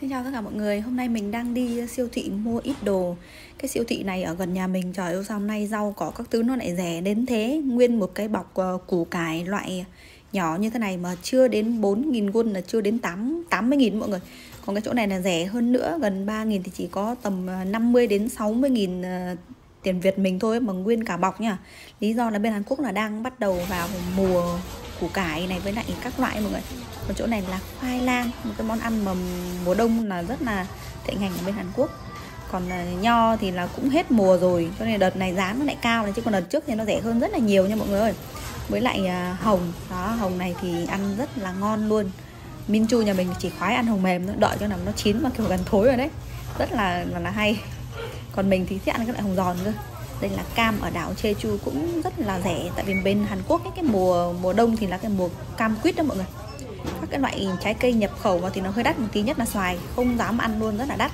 Xin chào tất cả mọi người, hôm nay mình đang đi siêu thị mua ít đồ. Cái siêu thị này ở gần nhà mình, trời ơi sao hôm nay rau có các thứ nó lại rẻ đến thế? Nguyên một cái bọc ờ, củ cải loại nhỏ như thế này mà chưa đến 4.000 won là chưa đến 8, 80.000 mọi người. Còn cái chỗ này là rẻ hơn nữa, gần 3.000 thì chỉ có tầm ờ, 50 đến 60.000 ờ, tiền Việt mình thôi mà nguyên cả bọc nha. Lý do là bên Hàn Quốc là đang bắt đầu vào mùa củ cải này với lại các loại mọi người còn chỗ này là khoai lang một cái món ăn mà mùa đông là rất là thịnh hành ở bên Hàn Quốc. Còn à, nho thì là cũng hết mùa rồi cho nên đợt này giá nó lại cao này chứ còn đợt trước thì nó rẻ hơn rất là nhiều nha mọi người ơi. Với lại à, hồng đó hồng này thì ăn rất là ngon luôn. Min Chu nhà mình chỉ khoái ăn hồng mềm đợi cho nào nó chín mà kiểu gần thối rồi đấy. Rất là là, là hay. Còn mình thì thích ăn cái loại hồng giòn cơ. Đây là cam ở đảo Jeju cũng rất là rẻ tại vì bên Hàn Quốc ấy, cái mùa mùa đông thì là cái mùa cam quýt đó mọi người cái loại trái cây nhập khẩu vào thì nó hơi đắt một tí, nhất là xoài, không dám ăn luôn, rất là đắt.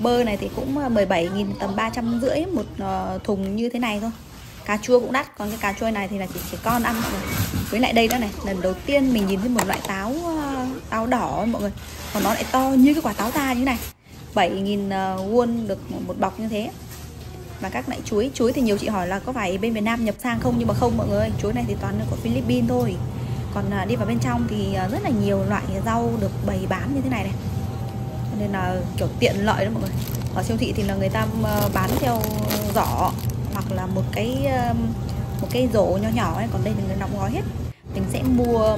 Bơ này thì cũng ờ, 17.000 tầm ba trăm rưỡi một ờ, thùng như thế này thôi. Cà chua cũng đắt, còn cái cà chua này thì là chỉ trẻ con ăn mọi người với lại đây đó này, lần đầu tiên mình nhìn thấy một loại táo ờ, táo đỏ mọi người còn nó lại to như cái quả táo ta như thế này 7.000 won được một bọc như thế. Và các loại chuối chuối thì nhiều chị hỏi là có phải bên Việt Nam nhập sang không, nhưng mà không mọi người chuối này thì toàn là của Philippines thôi còn à, đi vào bên trong thì à, rất là nhiều loại rau được bày bán như thế này này. Nên là, kiểu, tiện lợi đó mọi người. Ở siêu thị thì là người ta à, bán theo giỏ hoặc là một cái một cái rổ nhỏ nhỏ ấy. Còn đây thì người đóng gói hết. Mình sẽ mua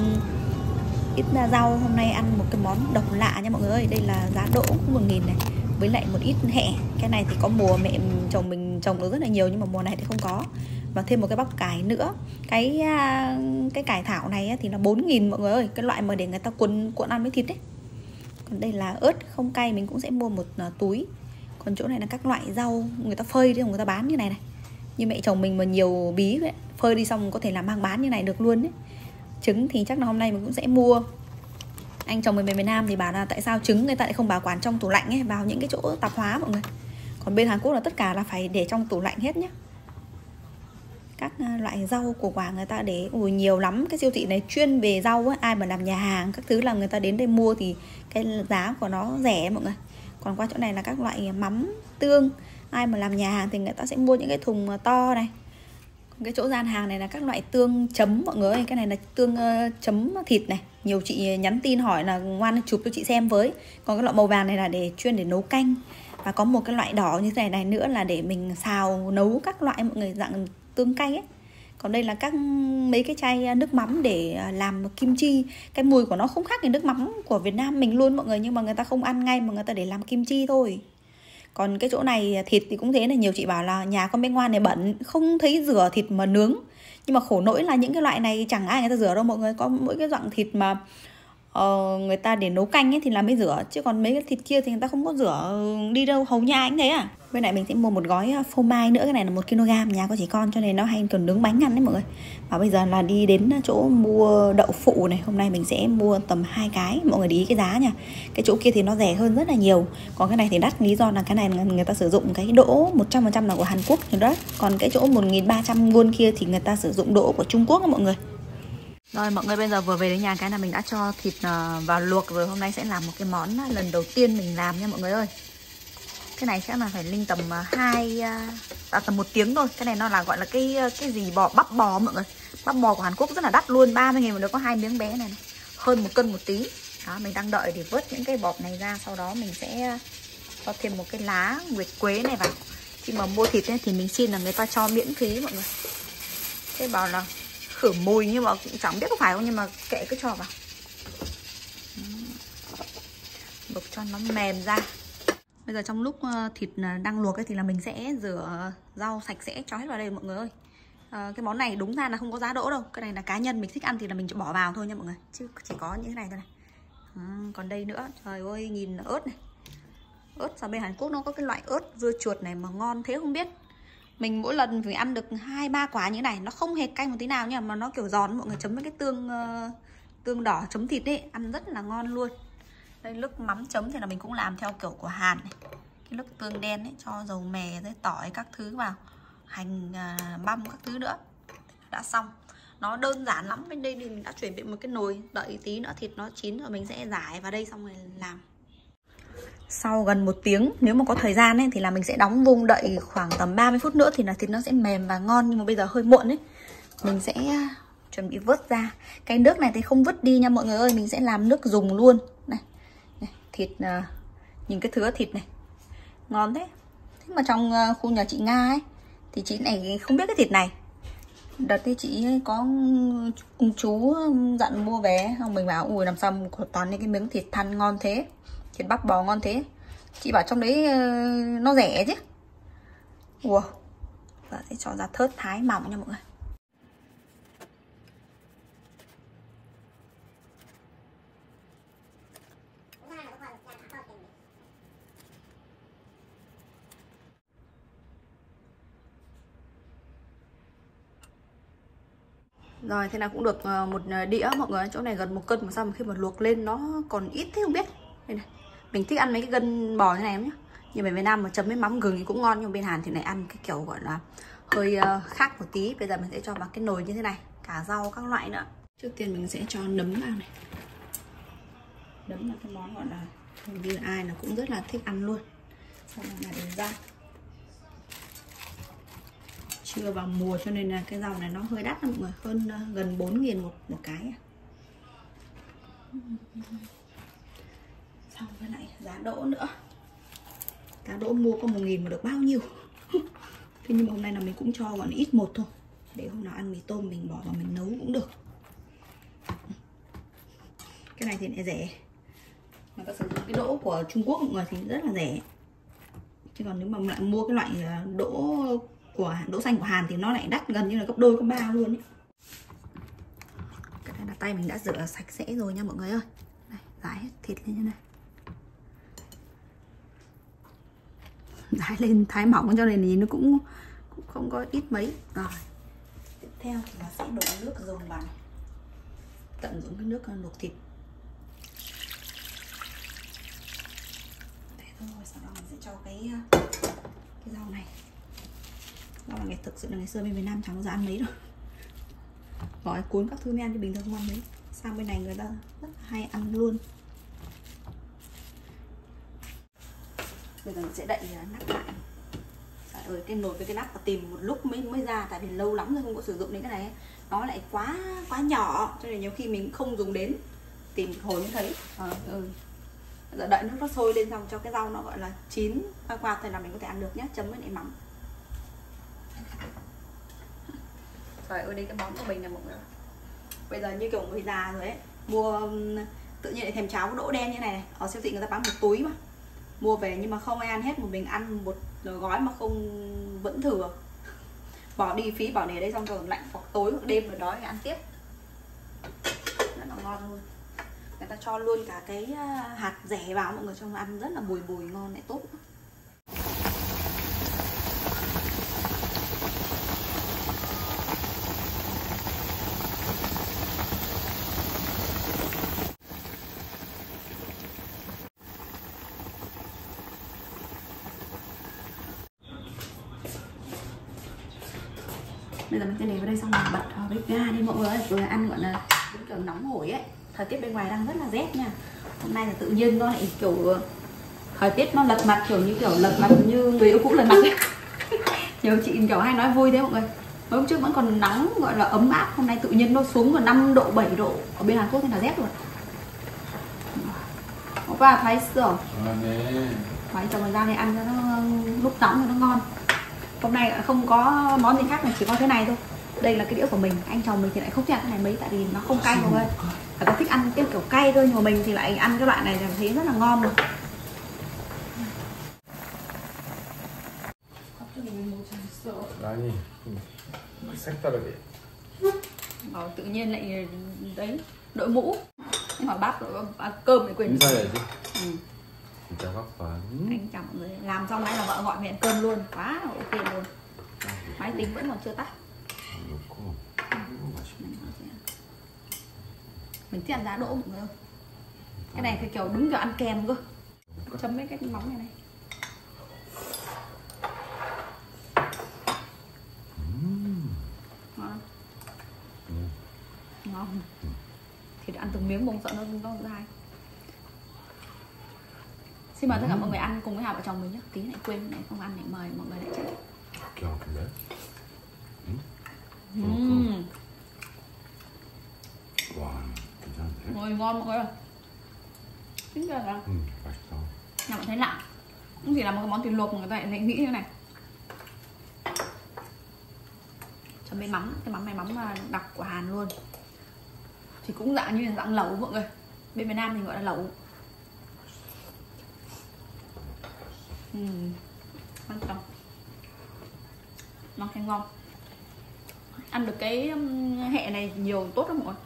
ít rau hôm nay ăn một cái món độc lạ nha mọi người ơi. Đây là giá đỗ một nghìn này. Với lại một ít hẹ. Cái này thì có mùa mẹ chồng mình trồng được rất là nhiều nhưng mà mùa này thì không có và thêm một cái bắp cải nữa. Cái à, cái cải thảo này thì là 4.000 mọi người ơi. Cái loại mà để người ta cuốn, cuộn ăn với thịt đấy còn đây là ớt không cay, mình cũng sẽ mua một à, túi. Còn chỗ này là các loại rau người ta phơi đi, người ta bán như này này. Như mẹ chồng mình mà nhiều bí vậy phơi đi xong có thể làm mang bán như này được luôn đấy trứng thì chắc là hôm nay mình cũng sẽ mua. Anh chồng mình về miền Nam thì bảo là tại sao trứng người ta lại không bảo quản trong tủ lạnh ấy, vào những cái chỗ tạp hóa mọi người. Còn bên Hàn Quốc là tất cả là phải để trong tủ lạnh hết nhé các à, loại rau củ quả người ta để ui nhiều lắm. Cái siêu thị này chuyên về rau ấy. ai mà làm nhà hàng các thứ là người ta đến đây mua thì cái giá của nó rẻ mọi người. Còn qua chỗ này là các loại mắm tương. Ai mà làm nhà hàng thì người ta sẽ mua những cái thùng à, to này. Cái chỗ gian hàng này là các loại tương chấm mọi người ơi. Cái này là tương uh, chấm thịt này. Nhiều chị nhắn tin hỏi là ngoan chụp cho chị xem với. Còn cái loại màu vàng này là để chuyên để nấu canh. Và có một cái loại đỏ như thế này này nữa là để mình xào nấu các loại mọi người dạng tương cay ấy. Còn đây là các mấy cái chai à, nước mắm để à, làm kim chi. Cái mùi của nó không khác cái nước mắm của Việt Nam mình luôn mọi người, nhưng mà người ta không ăn ngay mà người ta để làm kim chi thôi. Còn cái chỗ này à, thịt thì cũng thế này, nhiều chị bảo là nhà con bên ngoan này bẩn, không thấy rửa thịt mà nướng. Nhưng mà khổ nỗi là những cái loại này chẳng ai người ta rửa đâu mọi người, có mỗi cái dạng thịt mà uh, người ta để nấu canh ấy thì là mới rửa chứ còn mấy cái thịt kia thì người ta không có rửa ừ, đi đâu hầu nhà anh thế à. Bên này mình sẽ mua một gói ờ, phô mai nữa cái này là một kg nhà có chỉ con cho nên nó hay cần nướng bánh ăn đấy mọi người. Và bây giờ là đi đến chỗ mua đậu phụ này hôm nay mình sẽ mua tầm hai cái mọi người để ý cái giá nha. Cái chỗ kia thì nó rẻ hơn rất là nhiều còn cái này thì đắt lý do là cái này người ta sử dụng cái đỗ 100% là của Hàn Quốc thì đó. Còn cái chỗ 1.300 won kia thì người ta sử dụng đỗ của Trung Quốc đó mọi người rồi mọi người bây giờ vừa về đến nhà cái là mình đã cho thịt ờ, vào luộc. Rồi Hôm nay sẽ làm một cái món ờ, lần đầu tiên mình làm nha mọi người ơi. Cái này sẽ là phải linh tầm ờ, 2 à, tầm một tiếng thôi. Cái này nó là gọi là cái cái gì bò bắp bò mọi người. Bắp bò của Hàn Quốc rất là đắt luôn 30 nghìn mà được có hai miếng bé này, này Hơn một cân một tí. Đó mình đang đợi để vớt những cái bọt này ra Sau đó mình sẽ cho thêm một cái lá nguyệt quế này vào. Khi mà mua thịt ấy, thì mình xin là người ta cho miễn phí mọi người. Thế bảo là khử mùi nhưng mà cũng chẳng biết có phải không nhưng mà kệ cứ cho vào. Luộc cho nó mềm ra. Bây giờ trong lúc ờ, thịt ờ, đang luộc ấy thì là mình sẽ rửa rau sạch sẽ cho hết vào đây mọi người ơi. À, cái món này đúng ra là không có giá đỗ đâu. Cái này là cá nhân mình thích ăn thì là mình chỉ bỏ vào thôi nha mọi người. Chứ chỉ có những cái này thôi này. À, còn đây nữa. Trời ơi nhìn ớt này. Ớt ở bên Hàn Quốc nó có cái loại ớt dưa chuột này mà ngon thế không biết mình mỗi lần phải ăn được hai ba quả như này nó không hề cay một tí nào nha mà nó kiểu giòn mọi người chấm với cái tương uh, tương đỏ chấm thịt ấy ăn rất là ngon luôn. Đây nước mắm chấm thì là mình cũng làm theo kiểu của Hàn này. Cái nước tương đen ấy cho dầu mè với tỏi các thứ vào hành uh, băm các thứ nữa. Đã xong. Nó đơn giản lắm bên đây thì mình đã chuẩn bị một cái nồi đợi tí nữa thịt nó chín rồi mình sẽ giải vào đây xong rồi làm sau gần một tiếng nếu mà có thời gian ấy thì là mình sẽ đóng vung đậy khoảng tầm 30 phút nữa thì là thịt nó sẽ mềm và ngon nhưng mà bây giờ hơi muộn ấy. Mình sẽ à, chuẩn bị vớt ra. Cái nước này thì không vứt đi nha mọi người ơi mình sẽ làm nước dùng luôn. Này, này thịt uh, nhìn cái thứa thịt này. Ngon thế. Thế mà trong uh, khu nhà chị nga ấy thì chị này không biết cái thịt này. Đợt thì chị có chú dặn mua vé không mình bảo ui làm sao có toàn những cái miếng thịt thăn ngon thế? Thịt bắp bò ngon thế. Chị bảo trong đấy uh, nó rẻ chứ. Wow và sẽ cho ra thớt thái mỏng nha mọi người. Rồi thế nào cũng được ờ, một ờ, đĩa mọi người. Chỗ này gần một cân mà sao mà khi mà luộc lên nó còn ít thế không biết. Đây này. Mình thích ăn mấy cái gân bò thế này em nhé, Nhưng mà Việt Nam mà chấm với mắm gừng thì cũng ngon Nhưng bên Hàn thì này ăn cái kiểu gọi là hơi uh, khác một tí. Bây giờ mình sẽ cho vào cái nồi như thế này Cả rau các loại nữa. Trước tiên mình sẽ cho nấm vào này. Nấm là cái món gọi là Hầu như ai là cũng rất là thích ăn luôn. Xong rồi là đến ra chưa vào mùa cho nên là cái rau này nó hơi đắt lắm mọi người. Hơn uh, gần 4 nghìn một một cái xong với lại giá đỗ nữa. Giá đỗ mua có một nghìn mà được bao nhiêu? Thế nhưng mà hôm nay là mình cũng cho gọi là ít một thôi. Để hôm nào ăn mì tôm mình bỏ vào mình nấu cũng được. Cái này thì lại rẻ. Mà ta sử dụng cái đỗ của Trung Quốc mọi người thì rất là rẻ. Chứ còn nếu mà lại mua cái loại à, đỗ của đỗ xanh của Hàn thì nó lại đắt gần như là gấp đôi gấp ba luôn ấy. Cái này là tay mình đã rửa sạch sẽ rồi nha mọi người ơi. Này, giải hết thịt lên như này. Thái lên thái mỏng cho nên nhìn nó cũng, cũng không có ít mấy. Rồi. Tiếp theo thì là sẽ đổ nước dùng vào Tận dụng cái nước luộc thịt. Thế thôi, sau đó mình sẽ cho cái ờ, cái rau này. Rau là ngày thực sự là ngày xưa bên Việt Nam chẳng có giờ ăn mấy đâu. Gói cuốn các thứ men thì bình thường không ăn mấy. Sang bên này người ta rất hay ăn luôn. Bây giờ mình sẽ đậy à, nắp lại. Trời ơi, cái nồi với cái nắp và tìm một lúc mới mới ra tại vì lâu lắm rồi không có sử dụng đến cái này nó lại quá quá nhỏ cho nên nhiều khi mình không dùng đến. Tìm hồi mới thấy. À, ừ. giờ đợi nước nó sôi lên xong cho cái rau nó gọi là chín qua qua thì là mình có thể ăn được nhé chấm với lại mắm. Trời ơi đây cái món của mình là mọi người. Bây giờ như kiểu người già rồi ấy mua tự nhiên lại thèm cháo đỗ đen như này, này. Ở siêu thị người ta bán một túi mà mua về nhưng mà không ai ăn hết, một mình ăn một gói mà không, vẫn thừa. Bỏ đi phí bỏ để đây xong rồi lạnh hoặc tối hoặc đêm rồi đói thì ăn tiếp. Rất là ngon luôn. Người ta cho luôn cả cái à, hạt rẻ vào, mọi người trong ăn rất là bùi bùi ngon, lại tốt bây giờ mình sẽ để vào đây xong mình bật bếp ga đi mọi người vừa ăn gọi là cũng kiểu nóng hổi ấy. Thời tiết bên ngoài đang rất là rét nha. Hôm nay là tự nhiên nó lại kiểu ờ, thời tiết nó lật mặt kiểu như kiểu lật mặt như người yêu cũ lật mặt ấy. Nhiều chị kiểu hay nói vui thế mọi người. Hôm trước vẫn còn nắng gọi là ấm áp. Hôm nay tự nhiên nó xuống còn 5 độ 7 độ. Ở bên Hàn Quốc thì là rét rồi Opa, thấy rồi Thái cho mình ra đây ăn cho nó ờ, lúc nóng cho nó ngon hôm nay không có món gì khác mà chỉ có thế này thôi đây là cái đĩa của mình anh chồng mình thì lại không thích ăn cái này mấy tại vì nó không cay mọi người phải có thích ăn cái kiểu cay thôi nhưng mà mình thì lại ăn cái loại này thì thấy rất là ngon rồi 아니 좀 색다르게 Bảo tự nhiên lại đấy đội mũ nhưng mà bác đội à, cơm để quên 인사해야지 ừ. mình cho góc phấn anh chọn rồi làm xong nãy là vợ gọi mẹ cơm luôn. Quá ok luôn. Máy tính vẫn còn chưa tắt. Mình thích ăn giá đỗ mọi người không cái này cái kiểu đúng kiểu ăn kèm cơ. Chấm mấy cái móng này này. Ngon. Ừ. Thịt ăn từng miếng bông sợ nó không có dai xin mời tất cả mọi người ăn cùng với hai vợ chồng mình nhé tí lại quên lại không ăn để mời mọi người lại chạy 기가 막힌데? Ừm, 와 괜찮은데? Ngồi ngon mọi người ơi Chính ra là 음 맛있다 nào bạn thấy lạ cũng chỉ là một cái món thịt luộc mà người ta lại nghĩ như thế này chấm với mắm cái mắm này mắm à, đặc của Hàn luôn thì cũng dạng như là dạng lẩu mọi người bên Việt Nam thì gọi là lẩu Ăn không ngon khen ngon ăn được cái um, hẹ này nhiều tốt lắm mọi người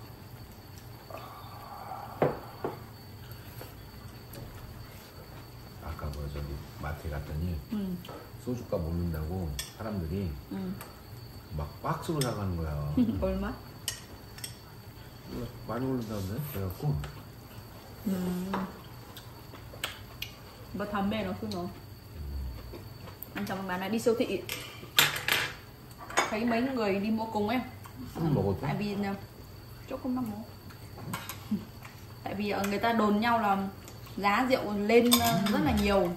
아까 뭐 저기 마트에 갔더니 음, 소주값 모른다고 사람들이 음. 막 박스로 나가는 거야 얼마? 많이 오른다는데? 그래갖고 bè nó cứ nó anh chồng bà này đi siêu thị. Thấy mấy người đi mua cùng em tại vì ờ, chỗ không năm tại vì ờ, người ta đồn nhau là giá rượu lên ờ, rất là nhiều.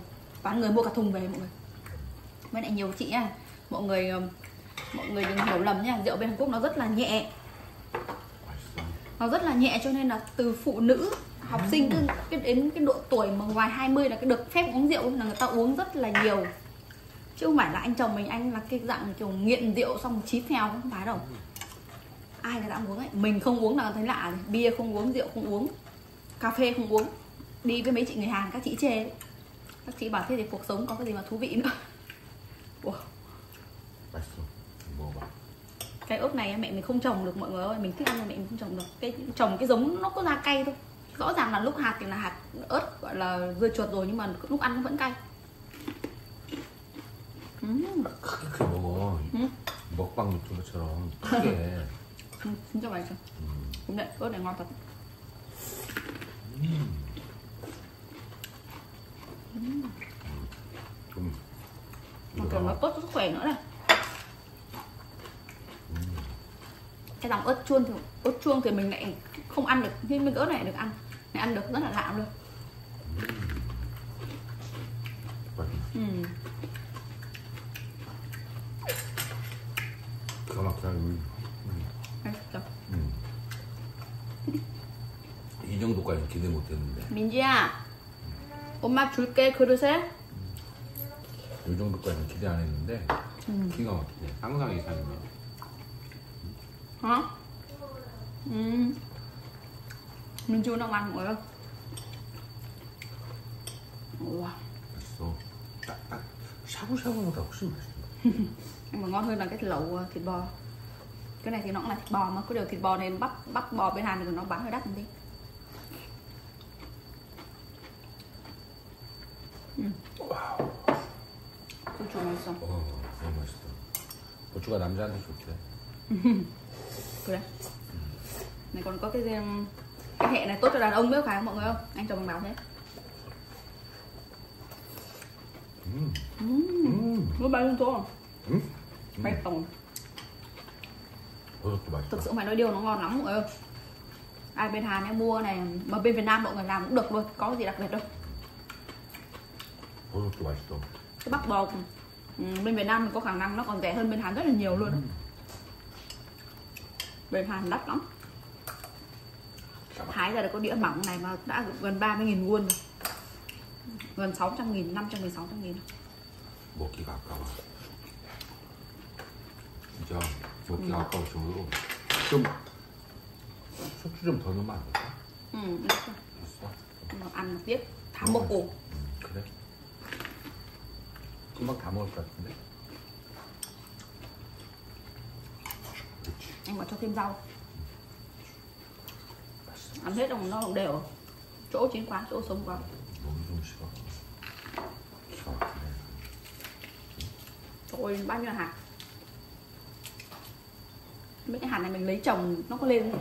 Bán người mua cả thùng về mọi người. Với lại nhiều chị à mọi người mọi người đừng hiểu lầm nha rượu bên Hàn Quốc nó rất là nhẹ. Nó rất là nhẹ cho nên là từ phụ nữ học sinh cứ, đến cái độ tuổi mà ngoài 20 là cái được phép uống rượu là người ta uống rất là nhiều chứ không phải là anh chồng mình anh là cái dạng kiểu nghiện rượu xong chí phèo không phải đâu. Ai người ta uống ấy? Mình không uống là thấy lạ bia không uống rượu không uống cà phê không uống. Đi với mấy chị người hàng các chị chê đấy. các chị bảo thế thì cuộc sống có cái gì mà thú vị nữa. Ủa. cái ớt này mẹ mình không trồng được mọi người ơi. Mình thích ăn mà mẹ mình không trồng được. Cái trồng cái giống nó có ra cay thôi. Rõ ràng là lúc hạt thì là hạt ớt gọi là dưa chuột rồi nhưng mà lúc ăn nó vẫn cay. 음, 크게 크게 먹어 응? 먹방 유튜버처럼 크게 음, 진짜 맛있어 đúng đấy ớt này ngon thật 좀 mà kiểu nó tốt cho sức khỏe nữa này cái dòng ớt chuông thì ớt chuông thì mình lại không ăn được nhưng mình ớt này được ăn này ăn được rất là lạ luôn 맛있어 ừ. 막히다 음. 맛있어 음. 이 정도까지 기대 못했는데. 민지야 엄마 줄게 그릇에? 이 정도까지는 기대 안 했는데 기가 막히네. 상상 이상이네 hả ừ. mình chưa ăn wow. 맛있어. 딱딱 샤브샤브보다 훨씬 맛있어 mà ngon hơn là cái lẩu thịt bò cái này thì nó cũng là thịt bò mà có điều thịt bò nên bắp bắp bò bên Hàn thì nó bán hơi đắt một tí 고추 맛있어 어 너무 맛있어 고추가 남자한테 좋대 그래 này còn có cái um, cái hệ này tốt cho đàn ông biết phải không mọi người không anh chồng mình bảo thế 음. 음, 음. nó bao nhiêu số 음? Red Bone Thực sự phải nói điều nó ngon lắm mọi người Ai bên Hàn em mua này Mà bên Việt Nam mọi người làm cũng được luôn Có gì đặc biệt đâu. Cái bắp bò ừ, Bên Việt Nam mình có khả năng nó còn rẻ hơn bên Hàn rất là nhiều luôn đó. Bên Hàn đắt lắm. Thái ra được có đĩa mỏng này mà đã gần 30.000 won rồi. Gần 600.000, 500.000, 600.000 Một ký vào 진짜 먹기가 아까울 정도로 좀 숙주 좀 더 넣으면 안 될까? ừ, 있어 nhưng mà ăn một tiếc thám một củ 음, 그래? 금방 다 먹을 것 같은데? 그렇지 anh bảo cho thêm rau 맛있어 ăn hết rồi nó không đều chỗ chín quá chỗ sống quá 너무 좀 식어 기가 막히네 Trời ơi, bao nhiêu hạt mấy cái hạt này mình lấy trồng nó có lên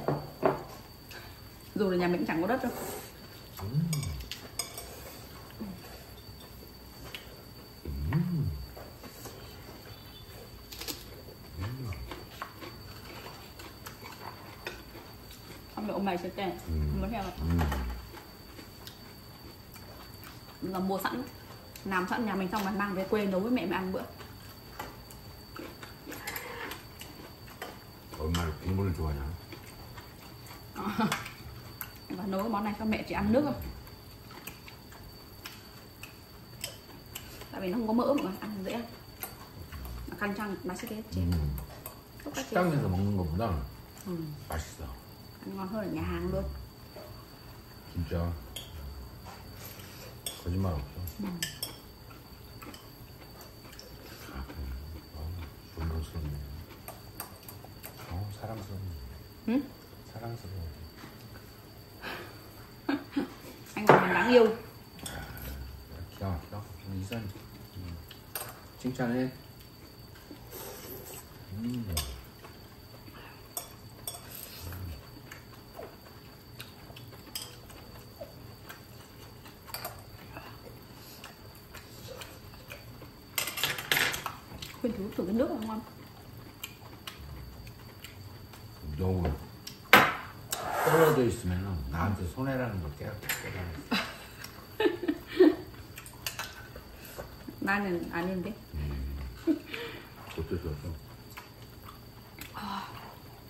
dù là nhà mình cũng chẳng có đất đâu. Ông mày sẽ kể. Muốn theo là mua sẵn, làm sẵn nhà mình xong rồi mang về quê nấu với mẹ mình ăn bữa. 얼마나 국물을 좋아하냐? và nấu cái món này các mẹ chỉ ăn nước thôi tại vì nó không có mỡ mọi người ăn dễ ăn 간장 맛있겠지 음. 똑같이 식당에서 먹는 것보다 음, 맛있어. ăn ngon hơn ở nhà hàng luôn 진짜 거짓말 없어. 아, 그래. 어, 존경스럽네. 어, 사랑스럽네. Ừ? 사랑스러워. anh còn mình đáng yêu 기가 막히다. 우리 이선 음. 칭찬해. 음. khuyên thú thử cái nước không ngon 너무 떨어져 있으면 나한테 손해라는 걸 깨, 깨달았어. 나는 아닌데 어쩔 수 없어.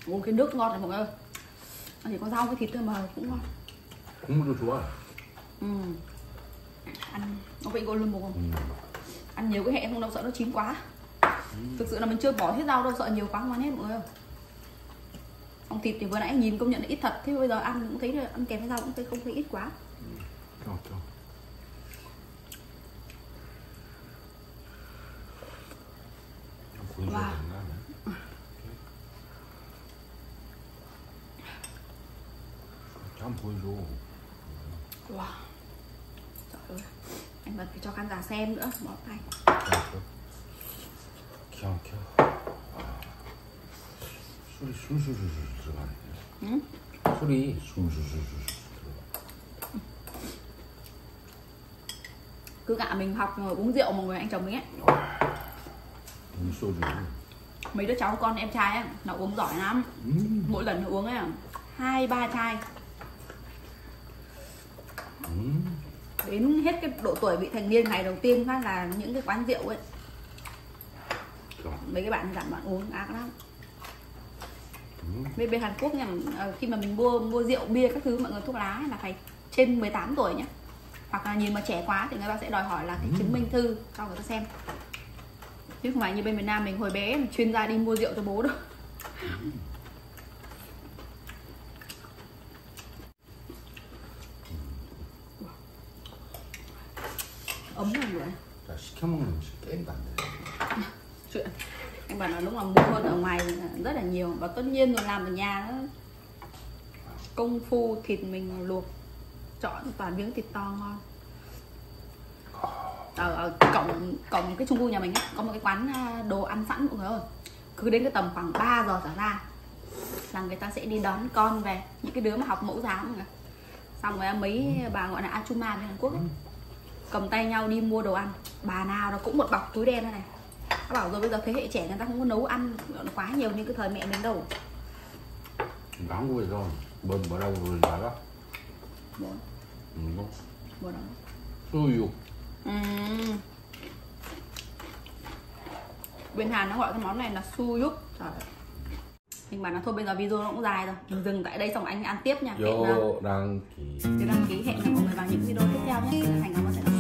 Ồ cái nước ngon này mọi người ơi Nó chỉ có rau với thịt thôi mà cũng ngon 국물도 좋아. ừ. Ăn nó vị gồm luôn một 음. Ăn nhiều cái hẹ không đâu sợ nó chín quá Thực sự là mình chưa bỏ hết rau đâu sợ nhiều quá không ăn hết mọi người ơi còn thịt thì vừa nãy nhìn công nhận là ít thật thế bây giờ ăn cũng thấy là ăn kèm với rau cũng thấy không thấy ít quá trời, trời. Wow. Wow. Trời ơi. Anh bật phải cho khán giả xem nữa, bỏ tay. Kêu kêu. 아, 술이 술술술 들어가네. 응? 술이 술술술술 들어가. Cứ gạ mình học ngồi uống rượu mọi người anh chồng mình ấy 이 소주. Mấy đứa cháu con em trai ấy Nó uống giỏi lắm 음, Mỗi lần nó uống ấy hai ba chai 음. đến hết cái độ tuổi vị thành niên ngày đầu tiên phát là những cái quán rượu ấy 겨. mấy cái bạn dặn bạn uống ác lắm 음. bên bên Hàn Quốc nha ờ, khi mà mình mua mua rượu bia các thứ mọi người thuốc lá ấy là phải trên 18 tuổi nhé hoặc là nhìn mà trẻ quá thì người ta sẽ đòi hỏi là cái chứng minh thư cho người ta xem chứ không phải như bên Việt Nam mình hồi bé mình chuyên gia đi mua rượu cho bố đâu ấm rồi mọi người 자, 시켜 먹는 음식 게임도 안 돼. chuyện anh bảo là lúc mà mua hơn ở ngoài rất là nhiều. Và tất nhiên rồi làm ở nhà đó công phu thịt mình luộc chọn toàn miếng thịt to ngon. Ờ, ờ, ở, ở cổng cổng cái trung cư nhà mình ấy, có một cái quán à, đồ ăn sẵn mọi người ơi. Cứ đến cái tầm khoảng 3 giờ trở ra là người ta sẽ đi đón con về. Những cái đứa mà học mẫu giáo mọi người. Xong rồi mấy bà gọi là achuma bên Hàn Quốc ấy, cầm tay nhau đi mua đồ ăn. Bà nào nó cũng một bọc túi đen thế này. Nó bảo rồi bây giờ thế hệ trẻ người ta không có nấu ăn quá nhiều như cái thời mẹ mình đâu. Bán vui rồi, bơm vào đâu rồi là đó. Bộ Ừ Bộ đó Xui dục Ừ Bên Hàn nó gọi cái món này là su yuk nhưng mà nó thôi bây giờ video nó cũng dài rồi. Mình dừng tại đây xong anh ăn tiếp nha. Vô đăng ký. Đăng ký hẹn gặp mọi người vào những video tiếp theo nhé. Thành cảm ơn